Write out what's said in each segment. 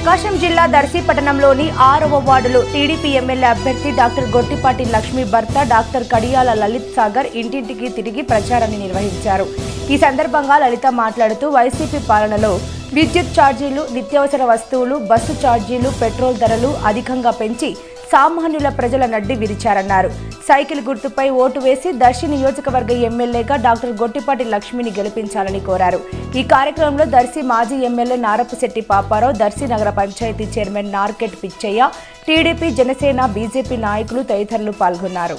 ప్రకాశం జిల్లా దర్శి పట్టణంలోని ఆరవ వార్డులో టీడీపీ ఎమ్మెల్యే అభ్యర్థి డాక్టర్ గొట్టిపాటి లక్ష్మి భర్త డాక్టర్ కడియాల లలిత్ సాగర్ ఇంటింటికి తిరిగి ప్రచారాన్ని నిర్వహించారు. ఈ సందర్భంగా లలిత మాట్లాడుతూ వైసీపీ పాలనలో విద్యుత్ ఛార్జీలు నిత్యావసర వస్తువులు బస్సు ఛార్జీలు పెట్రోల్ ధరలు అధికంగా పెంచి సామాన్యుల ప్రజల నడ్డి విరిచారన్నారు. సైకిల్ గుర్తుపై ఓటు వేసి దర్శి నియోజకవర్గ ఎమ్మెల్యేగా డాక్టర్ గొట్టిపాటి లక్ష్మిని గెలిపించాలని కోరారు. ఈ కార్యక్రమంలో దర్శి మాజీ ఎమ్మెల్యే నారపుశెట్టి పాపారావు దర్శి నగర panchayat chairman నార్కెట్ Pichaiah TDP Janasena BJP నాయకులు తదితరులు పాల్గొన్నారు.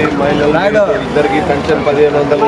కోటండి మహిళలు ఇద్దరికి పెన్షన్ పదిహేను వందలు.